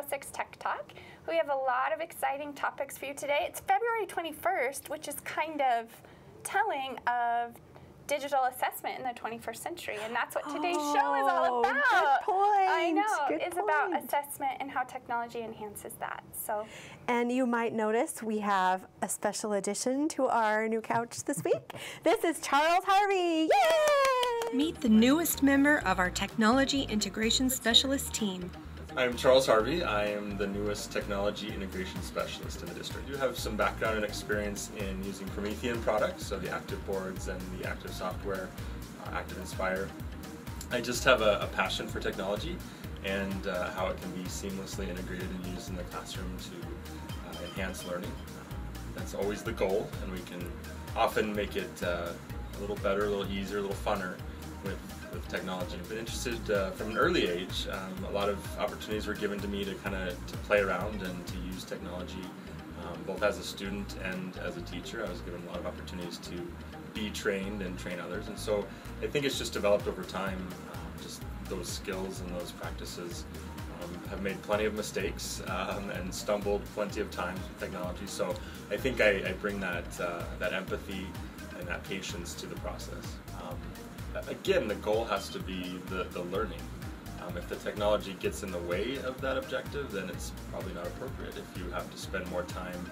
406 Tech Talk. We have a lot of exciting topics for you today. It's February 21st, which is kind of telling of digital assessment in the 21st century, and that's what today's oh, show is all oh, about. Good point. I know good it's point. about assessment and how technology enhances that. So, and you might notice we have a special addition to our new couch this week. this is Charles Harvey. Yay! Meet the newest member of our technology integration specialist team. I'm Charles Harvey. I am the newest technology integration specialist in the district. I do have some background and experience in using Promethean products, so the active boards and the active software, uh, ActivInspire. I just have a, a passion for technology and uh, how it can be seamlessly integrated and used in the classroom to uh, enhance learning. that's always the goal, and we can often make it uh, a little better, a little easier, a little funner with with technology. I've been interested uh, from an early age. Um, a lot of opportunities were given to me to kind of to play around and to use technology, um, both as a student and as a teacher. I was given a lot of opportunities to be trained and train others, and so I think it's just developed over time. Um, just those skills and those practices um, have made plenty of mistakes um, and stumbled plenty of times with technology. So I think I, I bring that uh, that empathy and that patience to the process. Again, the goal has to be the, the learning. Um, if the technology gets in the way of that objective, then it's probably not appropriate. If you have to spend more time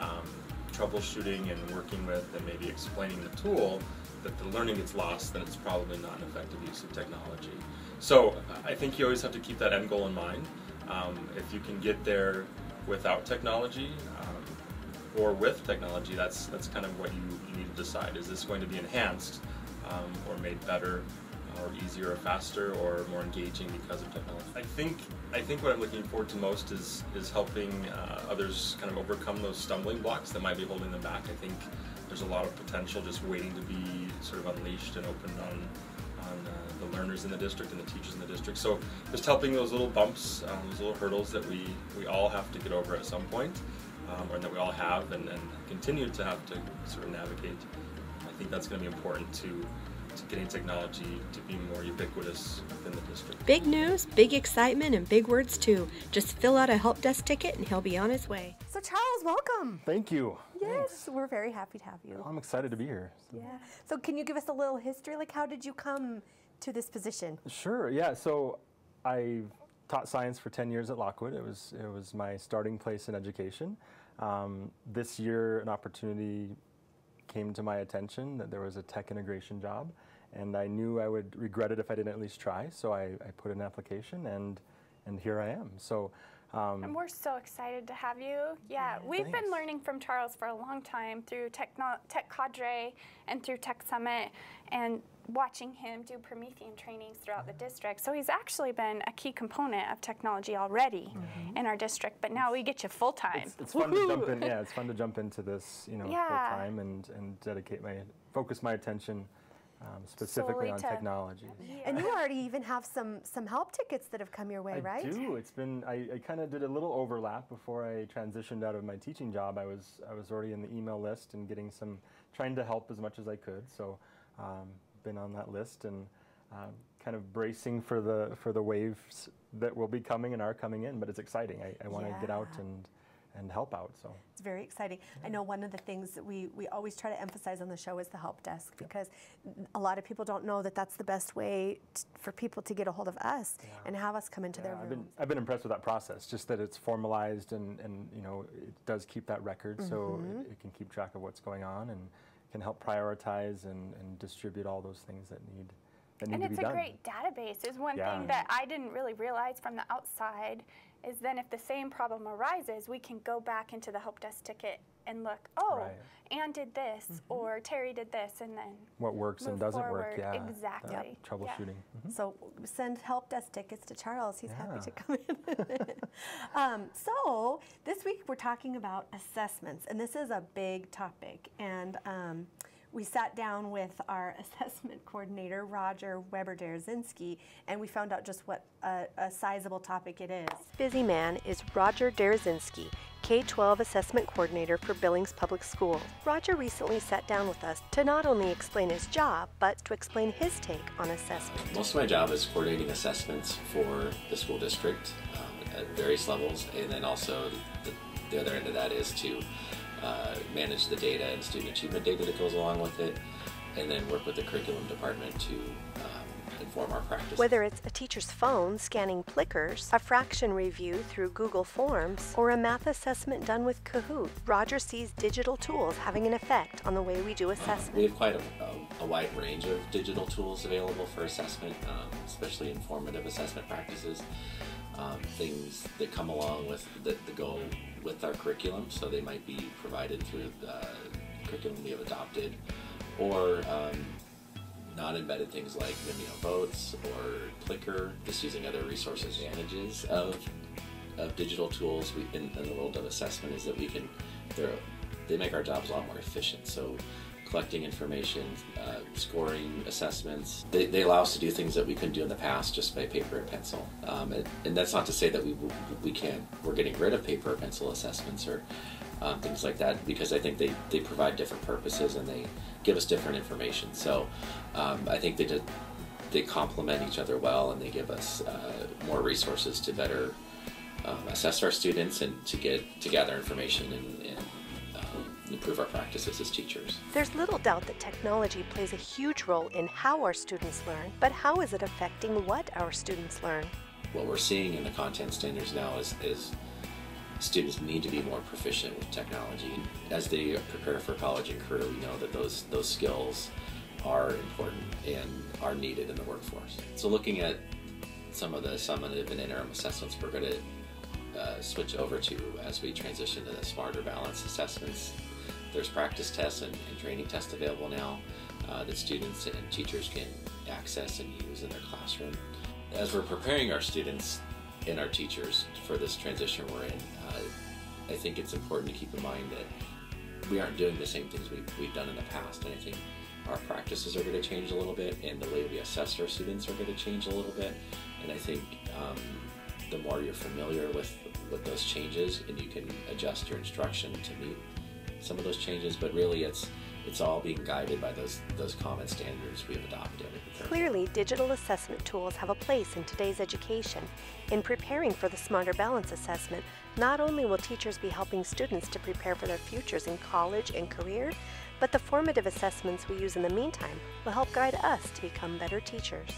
um, troubleshooting and working with and maybe explaining the tool, that the learning gets lost, then it's probably not an effective use of technology. So I think you always have to keep that end goal in mind. Um, if you can get there without technology um, or with technology, that's that's kind of what you, you need to decide. Is this going to be enhanced um, or made better or easier or faster or more engaging because of technology. I think I think what I'm looking forward to most is is helping uh, others kind of overcome those stumbling blocks that might be holding them back. I think there's a lot of potential just waiting to be sort of unleashed and opened on on uh, the learners in the district and the teachers in the district. So just helping those little bumps, um, those little hurdles that we we all have to get over at some point, um, or that we all have and, and continue to have to sort of navigate. I think that's going to be important to getting technology to be more ubiquitous within the district. Big news, big excitement, and big words too. Just fill out a help desk ticket and he'll be on his way. So Charles, welcome. Thank you. Yes, Thanks. we're very happy to have you. I'm excited to be here. So. Yeah. So can you give us a little history? Like how did you come to this position? Sure. Yeah. So I taught science for 10 years at Lockwood. It was it was my starting place in education. Um, this year, an opportunity came to my attention that there was a tech integration job and I knew I would regret it if I didn't at least try. So I, I put in an application, and and here I am. So. Um, and we're so excited to have you. Yeah, we've thanks. been learning from Charles for a long time through Techno Tech Cadre and through Tech Summit, and watching him do Promethean trainings throughout the district. So he's actually been a key component of technology already mm -hmm. in our district, but now we get you full time. It's, it's fun to jump in. Yeah, it's fun to jump into this, you know, yeah. full time and and dedicate my focus my attention um, specifically on technology. And you already even have some some help tickets that have come your way, I right? I do. It's been I, I kind of did a little overlap before I transitioned out of my teaching job. I was I was already in the email list and getting some trying to help as much as I could. So um, been on that list and um, kind of bracing for the for the waves that will be coming and are coming in. But it's exciting. I, I want to yeah. get out and and help out. So it's very exciting. Yeah. I know one of the things that we we always try to emphasize on the show is the help desk because a lot of people don't know that that's the best way for people to get a hold of us yeah. and have us come into their room. I've been, I've been impressed with that process. Just that it's formalized and and you know it does keep that record, mm -hmm. so mm-hmm. it, it, can keep track of what's going on and can help prioritize and, and distribute all those things that need. That need and it's a great database is one thing that I didn't really realize from the outside is then if the same problem arises, we can go back into the help desk ticket and look, oh, right. Anne did this mm -hmm. or Terry did this, and then what works and doesn't forward. work. Yeah, exactly. Yep. Troubleshooting. Yeah. Mm -hmm. So send help desk tickets to Charles. He's yeah. happy to come in. um, so this week we're talking about assessments, and this is a big topic, and. Um, we sat down with our assessment coordinator, Roger Weber Dereszynski, and we found out just what a, a sizable topic it is. Busy man is Roger Dereszynski, K-12 Assessment Coordinator for Billings Public Schools. Roger recently sat down with us to not only explain his job, but to explain his take on assessment. Most of my job is coordinating assessments for the school district. Um, at various levels, and then also the, the other end of that is to uh, manage the data and student achievement data that goes along with it, and then work with the curriculum department to um, inform our practice. Whether it's a teacher's phone scanning Plickers, a fraction review through Google Forms, or a math assessment done with Kahoot, Roger sees digital tools having an effect on the way we do assessment. We have quite a, a, a wide range of digital tools available for assessment, um, especially informative assessment practices. Um, things that come along with that, that go with our curriculum, so they might be provided through the curriculum we have adopted, or um, non-embedded things like Mimeo Votes or Plicker, just using other resources. Advantages of of digital tools we, in, in the world of assessment is that we can they make our jobs a lot more efficient. So collecting information, uh, scoring assessments. They, they, allow us to do things that we couldn't do in the past just by paper and pencil. Um, and, and, that's not to say that we, we can't, we're getting rid of paper or pencil assessments or um, things like that because I think they, they provide different purposes and they give us different information. So um, I think they they complement each other well and they give us uh, more resources to better um, assess our students and to get to gather information and, and improve our practices as teachers. There's little doubt that technology plays a huge role in how our students learn, but how is it affecting what our students learn? What we're seeing in the content standards now is, is students need to be more proficient with technology. As they prepare for college and career, we know that those, those skills are important and are needed in the workforce. So looking at some of the summative and interim assessments we're going to uh, switch over to as we transition to the smarter balance assessments there's practice tests and, and training tests available now uh, that students and teachers can access and use in their classroom. As we're preparing our students and our teachers for this transition we're in, uh, I think it's important to keep in mind that we aren't doing the same things we've, we've done in the past, and I think our practices are going to change a little bit, and the way we assess our students are going to change a little bit. And I think um, the more you're familiar with with those changes, and you can adjust your instruction to meet some of those changes, but really it's it's all being guided by those those common standards we have adopted. Clearly, digital assessment tools have a place in today's education. In preparing for the Smarter Balance assessment, not only will teachers be helping students to prepare for their futures in college and career, but the formative assessments we use in the meantime will help guide us to become better teachers.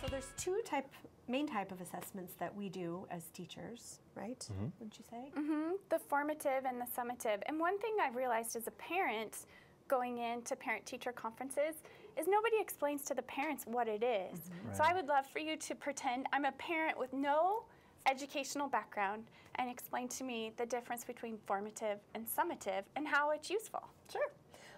So there's two type main type of assessments that we do as teachers, right? Mm-hmm. Wouldn't you say? Mm-hmm. The formative and the summative. And one thing I've realized as a parent going into parent teacher conferences is nobody explains to the parents what it is. Mm-hmm. Right. So I would love for you to pretend I'm a parent with no educational background and explain to me the difference between formative and summative and how it's useful. Sure.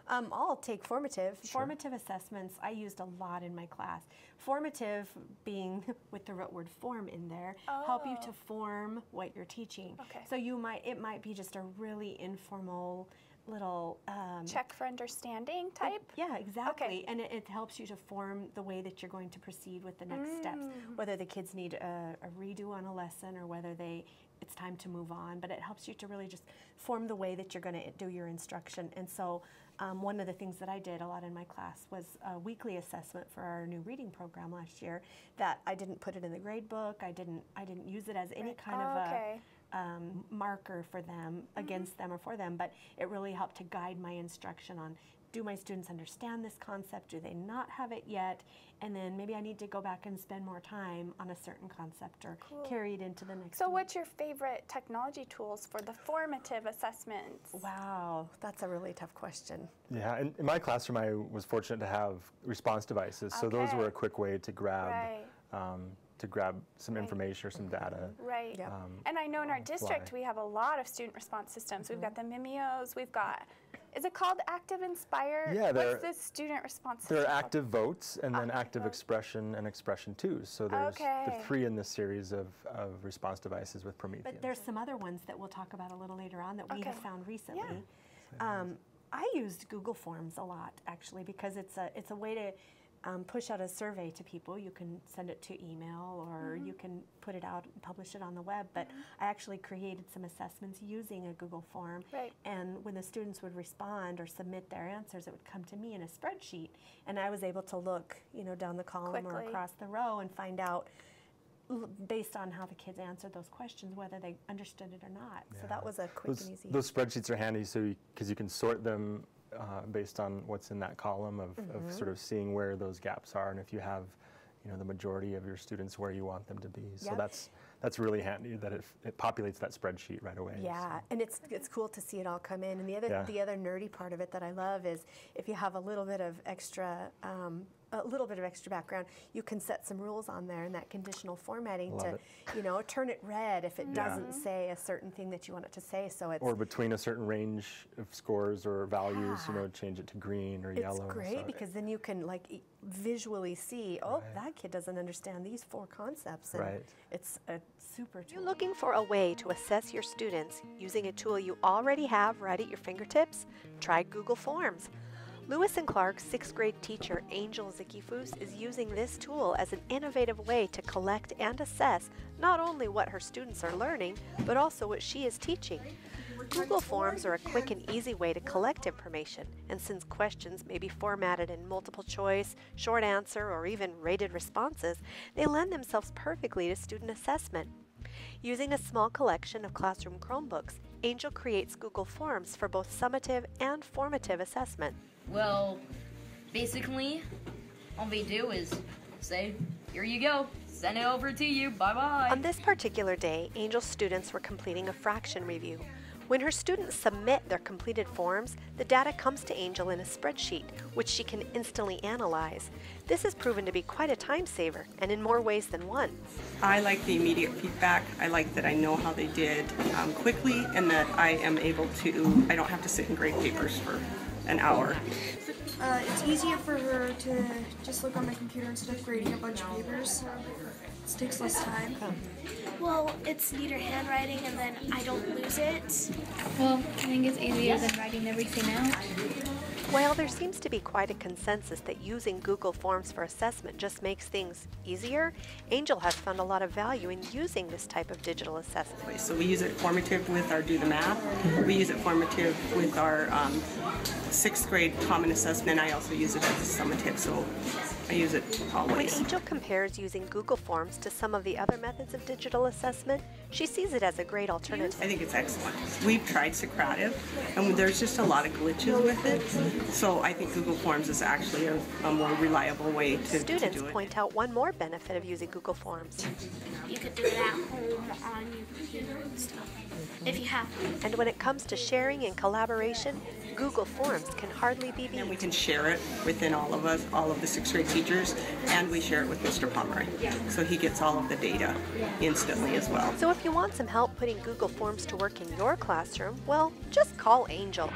Um, I'll take formative. Sure. Formative assessments I used a lot in my class. Formative being with the root word form in there, oh. help you to oh. form what you're teaching. Okay. So you might it might be just a really informal little um, check for understanding type. yeah, exactly. Okay. And it, it, helps you to form the way that you're going to proceed with the next mm. steps. Whether the kids need a, a redo on a lesson or whether they it's time to move on. But it helps you to really just form the way that you're going to do your instruction. And so um, one of the things that I did a lot in my class was a weekly assessment for our new reading program last year. That I didn't put it in the grade book. I didn't. I didn't use it as any kind oh, of okay. a um, marker for them mm-hmm. against them or for them. But it really helped to guide my instruction on do my students understand this concept? Do they not have it yet? And then maybe I need to go back and spend more time on a certain concept or cool. carry it into the next. So, week. what's your favorite technology tools for the formative assessments? Wow, that's a really tough question. Yeah, in, in my classroom, I was fortunate to have response devices, so okay. those were a quick way to grab. Right. Um, to grab some right. information or some data. Right. Yep. Um, and I know in our district fly. we have a lot of student response systems. Mm -hmm. We've got the Mimeos, we've got is it called ActivInspire? Yeah, What's the student response? There are active votes and then active, active expression and expression twos. So there's okay. the three in this series of, of response devices with Promethean. But there's some other ones that we'll talk about a little later on that we have found recently. Yeah. Um, I used Google Forms a lot actually because it's a it's a way to um, push out a survey to people. You can send it to email or mm-hmm. you can put it out and publish it on the web. But mm-hmm. I actually created some assessments using a Google form. Right. And when the students would respond or submit their answers, it would come to me in a spreadsheet. And I was able to look, you know, down the column Quickly. or across the row and find out based on how the kids answered those questions, whether they understood it or not. Yeah. So that was a quick those, and easy. Those spreadsheets are handy so because you, you, can sort them uh, based on what's in that column of, mm-hmm. of, sort of seeing where those gaps are and if you have you know the majority of your students where you want them to be. So yep. that's that's really handy that it, it populates that spreadsheet right away. Yeah, so. and it's it's cool to see it all come in. And the other yeah. the other nerdy part of it that I love is if you have a little bit of extra um, a little bit of extra background, you can set some rules on there in that conditional formatting Love to, it. you know, turn it red if it yeah. doesn't say a certain thing that you want it to say. So it's or between a certain range of scores or values, yeah. you know, change it to green or it's yellow. It's great because then you can like visually see, oh, right. that kid doesn't understand these four concepts, and right. it's a super tool. You're looking for a way to assess your students using a tool you already have right at your fingertips? Try Google Forms. Lewis and Clark's sixth grade teacher Angel Zickefoose is using this tool as an innovative way to collect and assess not only what her students are learning, but also what she is teaching. Google Forms are a quick and easy way to collect information, and since questions may be formatted in multiple choice, short answer, or even rated responses, they lend themselves perfectly to student assessment. Using a small collection of classroom Chromebooks, Angel creates Google Forms for both summative and formative assessment. Well, basically, all they do is say, here you go, send it over to you, bye bye. On this particular day, Angel's students were completing a fraction review. When her students submit their completed forms, the data comes to Angel in a spreadsheet, which she can instantly analyze. This has proven to be quite a time saver, and in more ways than one. I like the immediate feedback. I like that I know how they did um, quickly, and that I am able to, I don't have to sit and grade papers for an hour. Uh, it's easier for her to just look on my computer instead of grading a bunch of papers. It takes less time. Well, it's neater handwriting and then I don't lose it. Well, I think it's easier than writing everything out. While there seems to be quite a consensus that using Google Forms for assessment just makes things easier, Angel has found a lot of value in using this type of digital assessment. So we use it formative with our Do the Math. We use it formative with our um, sixth grade common assessment. I also use it as a summative, so I use it always. When Angel compares using Google Forms to some of the other methods of digital assessment, she sees it as a great alternative. I think it's excellent. We've tried Socrative, and there's just a lot of glitches with it. So I think Google Forms is actually a, a more reliable way to, Students to do it. point out one more benefit of using Google Forms. You could do it at home on your computer and stuff, if you have. And when it comes to sharing and collaboration, Google Forms can hardly be beat. And we can share it within all of us, all of the sixth grade teachers, and we share it with Mr. Pomeroy. So he gets all of the data instantly as well. So if you want some help putting Google Forms to work in your classroom, well, just call Angel.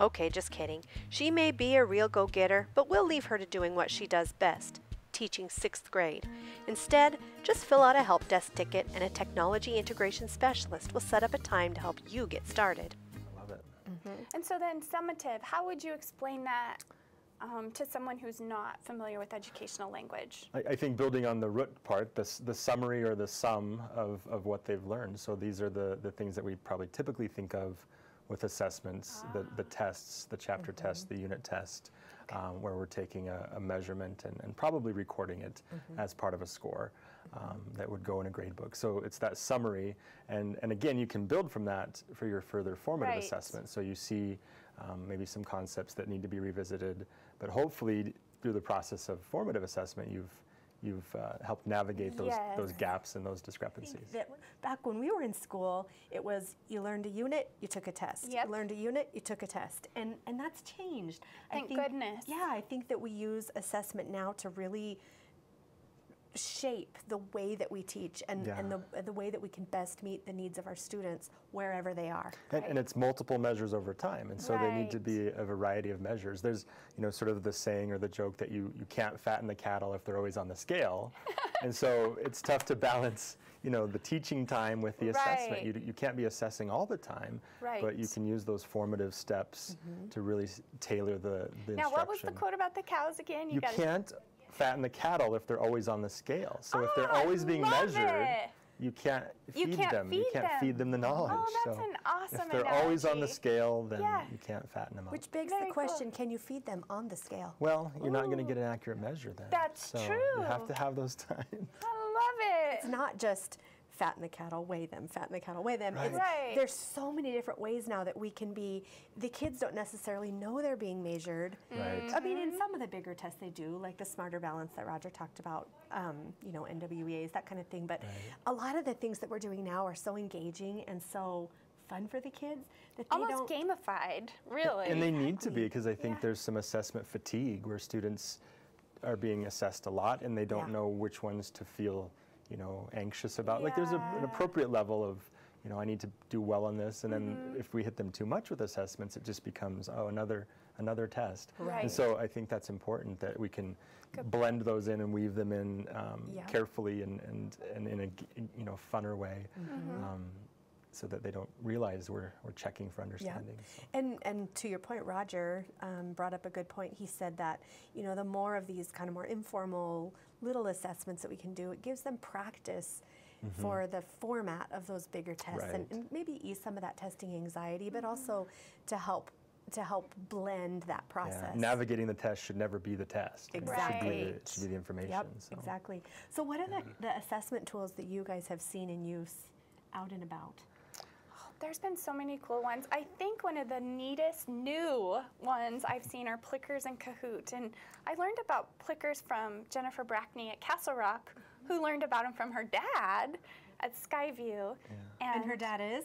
Okay, just kidding. She may be a real go getter, but we'll leave her to doing what she does best teaching sixth grade. Instead, just fill out a help desk ticket and a technology integration specialist will set up a time to help you get started. Mm-hmm. And so then summative, how would you explain that um, to someone who's not familiar with educational language? I, I, think building on the root part, the, the summary or the sum of, of what they've learned. So these are the, the things that we probably typically think of with assessments, ah. the, the tests, the chapter mm-hmm. test, the unit test, okay. um, where we're taking a, a measurement and, and, probably recording it mm-hmm. as part of a score um, that would go in a grade book. So it's that summary, and, and again, you can build from that for your further formative right. assessment. So you see um, maybe some concepts that need to be revisited, but hopefully through the process of formative assessment, you've you've uh, helped navigate those yes. those gaps and those discrepancies. back when we were in school, it was you learned a unit, you took a test. Yep. You learned a unit, you took a test, and and that's changed. Thank I think, goodness. Yeah, I think that we use assessment now to really shape the way that we teach and, yeah. and the, the way that we can best meet the needs of our students wherever they are. And, right? and it's multiple measures over time, and so right. they need to be a variety of measures. There's, you know, sort of the saying or the joke that you, you can't fatten the cattle if they're always on the scale, and so it's tough to balance, you know, the teaching time with the assessment. right. You, you can't be assessing all the time, but you can use those formative steps mm-hmm. to really tailor the, the now, what was the quote about the cows again? You, you can't fatten the cattle if they're always on the scale. So oh, if they're ah, always being measured, it. you can't You feed can't them. you can't them. feed them the knowledge. Oh, that's so an awesome If they're always on the scale, then Yeah. you can't fatten them up. Which begs Very the cool. question: Can you feed them on the scale? well, you're not going to get an accurate measure then. That's so You have to have those times. I love it. It's not just fatten the cattle, weigh them, fatten the cattle, weigh them. Right. Right. There's so many different ways now that we can be. The kids don't necessarily know they're being measured. Right. I mean, in some of the bigger tests they do, like the smarter balance that Roger talked about, um, you know, NWEAs, that kind of thing. But a lot of the things that we're doing now are so engaging and so fun for the kids that they Almost don't. gamified, really. And they need to be because I think there's some assessment fatigue where students are being assessed a lot and they don't Yeah. know which ones to feel, you know, anxious about. Like there's a, an appropriate level of, you know, I need to do well on this, and then Mm-hmm. if we hit them too much with assessments, it just becomes oh another another test. Right. And so I think that's important that we can blend those in and weave them in um, Yeah. carefully and, and, and in a you know funner way. Mm-hmm. Um, so that they don't realize we're, we're checking for understanding. so. And and to your point, Roger um, brought up a good point. He said that you know the more of these kind of more informal little assessments that we can do, it gives them practice for the format of those bigger tests, and, Mm-hmm. Right. and maybe ease some of that testing anxiety, but also to help to help blend that Yeah, process. Navigating the test should never be the test. It should be the, Exactly. it should be the information. Yep, so. exactly. So, what are the, the assessment tools that you guys have seen in use out and about? There's been so many cool ones. I think one of the neatest new ones I've seen are Plickers and Kahoot. And I learned about Plickers from Jennifer Brackney at Castle Rock, who learned about them from her dad at Skyview. And her dad is?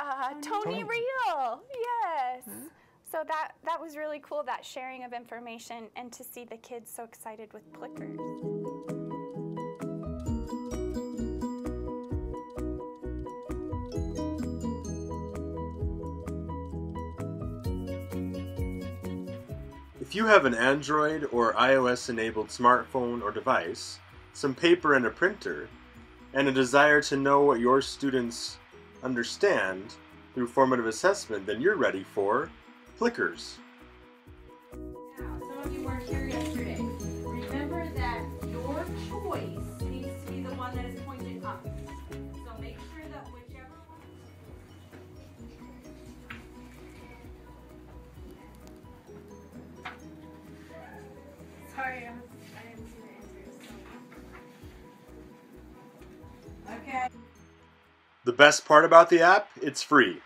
Uh, Tony, Tony. Real, yes. So that that was really cool. That sharing of information and to see the kids so excited with Plickers. If you have an Android or iOS enabled smartphone or device, some paper and a printer, and a desire to know what your students understand through formative assessment, then you're ready for Plickers. Best part about the app, it's free.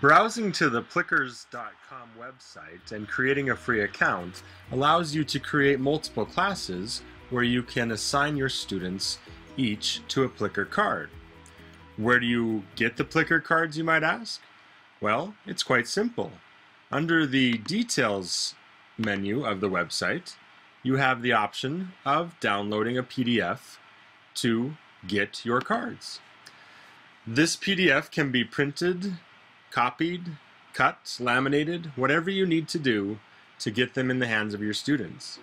Browsing to the Plickers.com website and creating a free account allows you to create multiple classes where you can assign your students each to a Plicker card. Where do you get the Plicker cards, you might ask? Well, it's quite simple. Under the Details menu of the website, you have the option of downloading a PDF to get your cards. This PDF can be printed, copied, cut, laminated, whatever you need to do to get them in the hands of your students.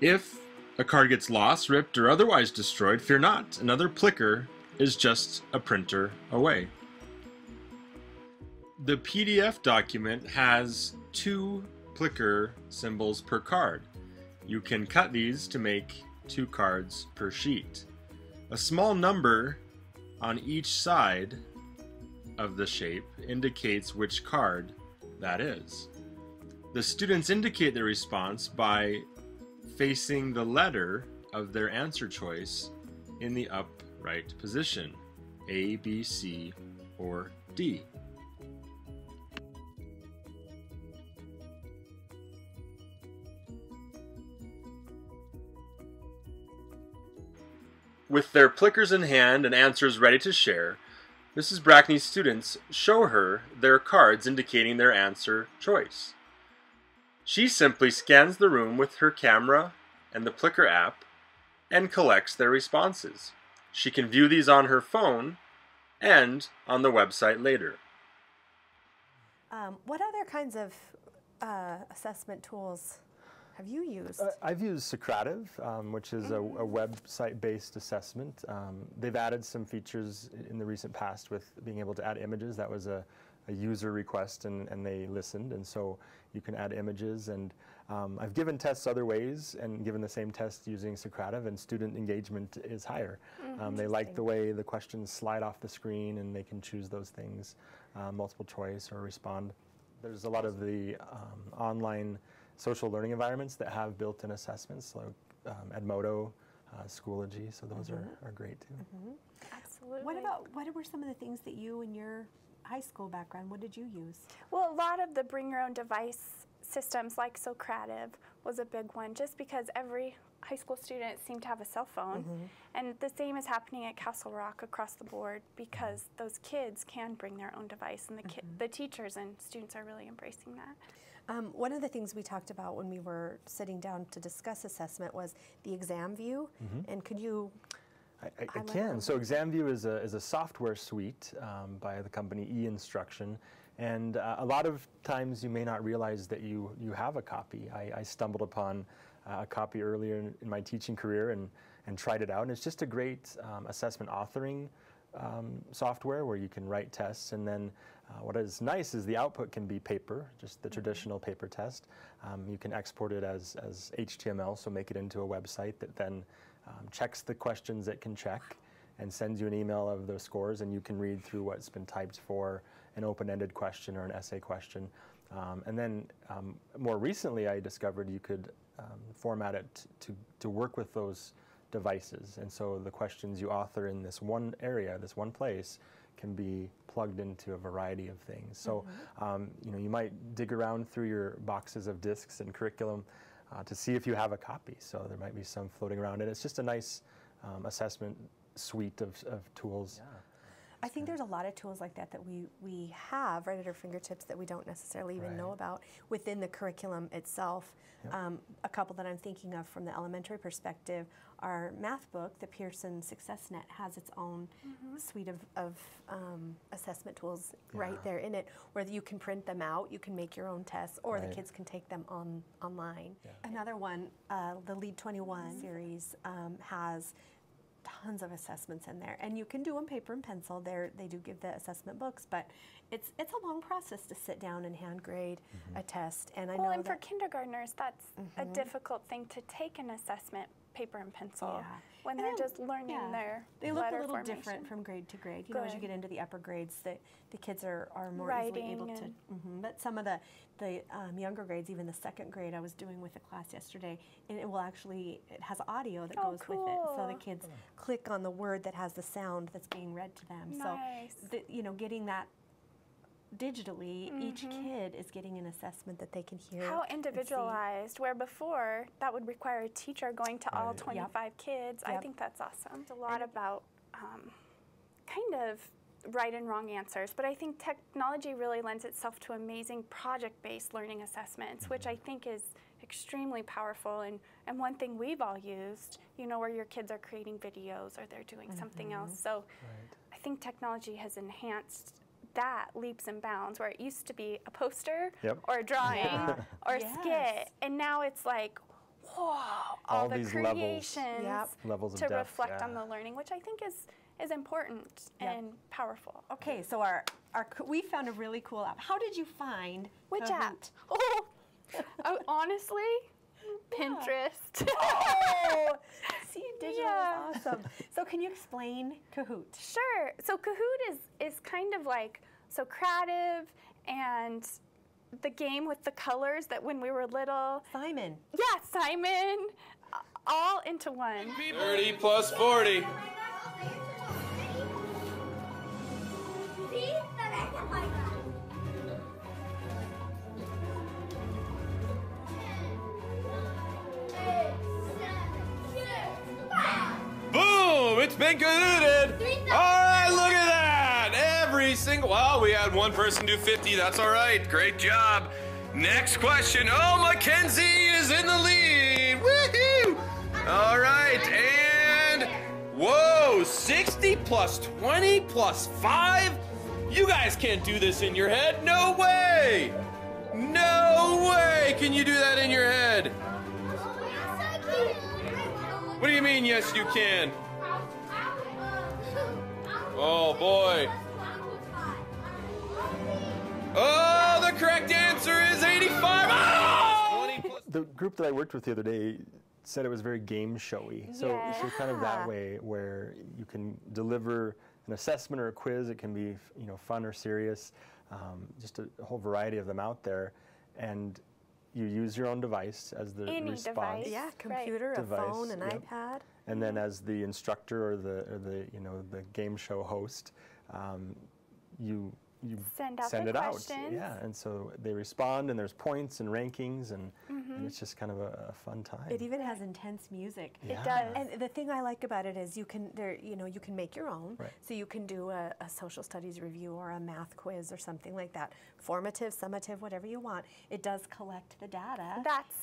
If a card gets lost, ripped, or otherwise destroyed, fear not. Another Plicker is just a printer away. The PDF document has two Plicker symbols per card. You can cut these to make two cards per sheet. A small number on each side of the shape indicates which card that is. The students indicate their response by facing the letter of their answer choice in the upright position A, B, C, or D. With their plickers in hand and answers ready to share, Mrs. Brackney's students show her their cards indicating their answer choice. She simply scans the room with her camera and the Plicker app and collects their responses. She can view these on her phone and on the website later. Um, what other kinds of uh, assessment tools have you used? Uh, I've used Socrative, um, which is a, a website-based assessment. Um, they've added some features in the recent past with being able to add images. That was a, a user request and, and they listened. And so you can add images. And um, I've given tests other ways and given the same test using Socrative, and student engagement is higher. Um, they like the way the questions slide off the screen and they can choose those things, uh, multiple choice or respond. There's a lot of the um, online social learning environments that have built-in assessments, like um, Edmodo, uh, Schoology, so those are, mm-hmm. are great too. Mm-hmm. Absolutely. What about what were some of the things that you and your high school background? What did you use? Well, a lot of the bring your own device systems like Socrative was a big one just because every high school student seemed to have a cell phone. Mm-hmm. And the same is happening at Castle Rock across the board because those kids can bring their own device and the, ki- the teachers and students are really embracing that. Um, one of the things we talked about when we were sitting down to discuss assessment was the ExamView. And could you? I, I, I can. So ExamView is a, is a software suite um, by the company eInstruction. And uh, a lot of times you may not realize that you, you have a copy. I, I stumbled upon uh, a copy earlier in, in my teaching career and, and tried it out. And it's just a great um, assessment authoring um, software where you can write tests. And then uh, what is nice is the output can be paper, just the traditional paper test. Um, you can export it as, as HTML, so make it into a website that then um, checks the questions it can check and sends you an email of those scores, and you can read through what's been typed for an open-ended question or an essay question. Um, and then um, more recently, I discovered you could um, format it to, to work with those devices. And so the questions you author in this one area, this one place, can be plugged into a variety of things. So, um, you know, you might dig around through your boxes of discs and curriculum uh, to see if you have a copy. So there might be some floating around, and it's just a nice um, assessment suite of, of tools. I think there's a lot of tools like that that we, we have right at our fingertips that we don't necessarily even know about within the curriculum itself. Um, a couple that I'm thinking of from the elementary perspective, our math book, the Pearson SuccessNet, has its own suite of, of um, assessment tools right there in it, where you can print them out, you can make your own tests, or the kids can take them on online. Another one, uh, the Lead 21 series, um, has tons of assessments in there, and you can do them paper and pencil. There, they do give the assessment books, but it's it's a long process to sit down and hand grade mm-hmm. a test. And I well, know and for kindergartners, that's a mm-hmm. difficult thing to take an assessment paper and pencil Yeah. when And they're then- just learning yeah, their they look a little formation. different from grade to grade. You know, as you get into the upper grades, the the kids are, are more easily able Writing to. and- mhm, But some of the the um, younger grades, even the second grade, I was doing with a class yesterday, and it will actually it has audio that Oh, goes with it, so the cool. kids click on the word that has the sound that's being read to them. Nice. So, the, you know, getting that digitally, each Mhm. kid is getting an assessment that they can hear. How individualized, where before that would require a teacher going to all Right. Yep. 25 kids. I think that's awesome. It's a lot about um, kind of right and wrong answers, but I think technology really lends itself to amazing project based learning assessments, which I think is extremely powerful and, and one thing we've all used, you know, where your kids are creating videos or they're doing something else. So I think technology has enhanced that leaps and bounds where it used to be a poster Yep. or a drawing Yeah. or a Yes. skit and now it's like whoa all, All the these levels. creations Yep. Levels of to depth, reflect on the learning which i think is is important Yep. and powerful Okay, so our, our we found a really cool app. How did you find which Kahoot? app oh, oh honestly pinterest Oh, see, digital Yeah. is awesome. So, can you explain Kahoot? Sure. So Kahoot is is kind of like Socrative and the game with the colors that when we were little. Simon. Yeah, Simon. All into one. 30 plus 40. Boom! It's been concluded. Every single. Well, we had one person do 50. That's all right. Great job. Next question. Oh, Mackenzie is in the lead. Woohoo! All right, and whoa, 60 plus 20 plus 5? You guys can't do this in your head. No way! No way can you do that in your head. What do you mean, yes, you can? Oh boy. Oh, the correct answer is 85. Oh! The group that I worked with the other day said it was very game showy. So, so kind of that way where you can deliver an assessment or a quiz. It can be you know fun or serious. Um, just a, a whole variety of them out there, and you use your own device as the Any response. device. Yeah, Right. computer, a Device, phone, an yep. iPad. And then as the instructor or the or the you know the game show host, um, you you Send out send it questions. out. Yeah, and so they respond, and there's points and rankings, and, Mm-hmm. and it's just kind of a, a fun time. It even has intense music. Yeah. It does. And the thing I like about it is you can there you know you can make your own. Right. So you can do a, a social studies review or a math quiz or something like that. Formative, summative, whatever you want. It does collect the data. That's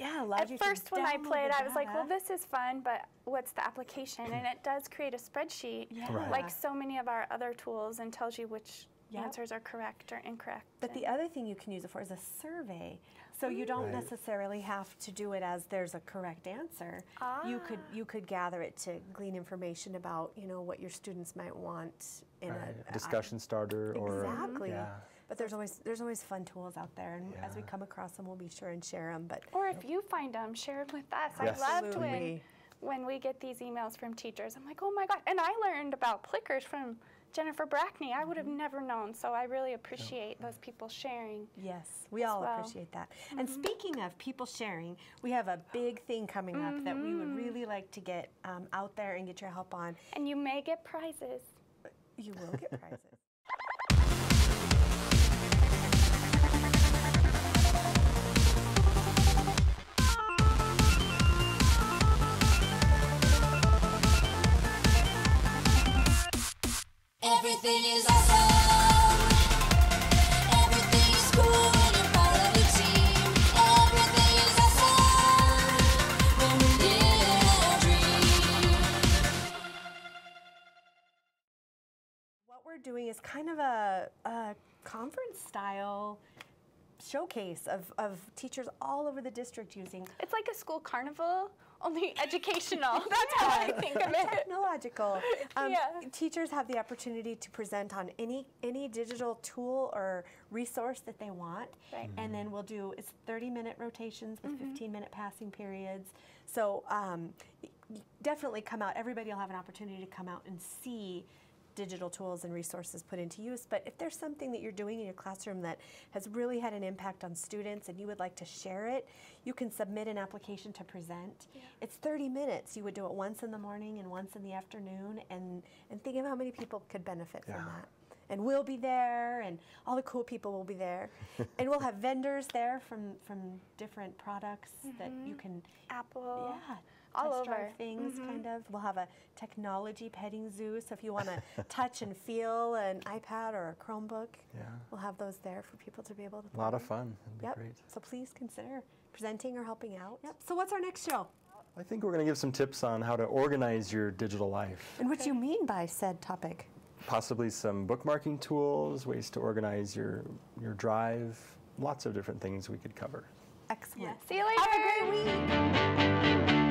yeah, At you first, when I played, I was like, well, this is fun, but what's the application? And it does create a spreadsheet, Yeah. Right. like so many of our other tools, and tells you which Yep. answers are correct or incorrect. But the other thing you can use it for is a survey. So you don't Right. necessarily have to do it as there's a correct answer. Ah. You could you could gather it to glean information about you know what your students might want in Right, a a discussion starter or Exactly. yeah. But there's always there's always fun tools out there, and as we come across them, we'll be sure and share them. But Or if you find them, share them with us. Yes. I loved when, when we get these emails from teachers. I'm like, oh my God. And I learned about Plickers from Jennifer Brackney. I would have mm-hmm. never known. So I really appreciate those people sharing. yes, we all well. appreciate that. And mm-hmm. speaking of people sharing, we have a big thing coming up that we would mm-hmm. really like to get um, out there and get your help on. And you may get prizes. You will get prizes. Everything is awesome. Everything is cool when you're part of the team. Everything is awesome when we live our dream. What we're doing is kind of a, a conference style showcase of, of teachers all over the district using It's like a school carnival, only educational. That's how I think of it. technological. Um, Yeah. Teachers have the opportunity to present on any any digital tool or resource that they want, Right. and then we'll do it's 30 minute rotations with Mm-hmm. 15 minute passing periods. So um, definitely come out. Everybody will have an opportunity to come out and see digital tools and resources put into use. But if there's something that you're doing in your classroom that has really had an impact on students and you would like to share it, you can submit an application to present. It's 30 minutes. You would do it once in the morning and once in the afternoon, and, and think of how many people could benefit from that. And we'll be there, and all the cool people will be there. and we'll have vendors there from, from different products that you mm-hmm. can Apple. yeah, all test drive over. things mm-hmm. kind of. We'll have a technology petting zoo, so if you want to touch and feel an iPad or a Chromebook, Yeah. we'll have those there for people to be able to. A lot of fun. It'd be Yep. great. So please consider presenting or helping out. Yep. So what's our next show? I think we're going to give some tips on how to organize your digital life. And what do you mean by said topic? Possibly some bookmarking tools, ways to organize your your drive, lots of different things we could cover. Excellent. See you later. Have a great week.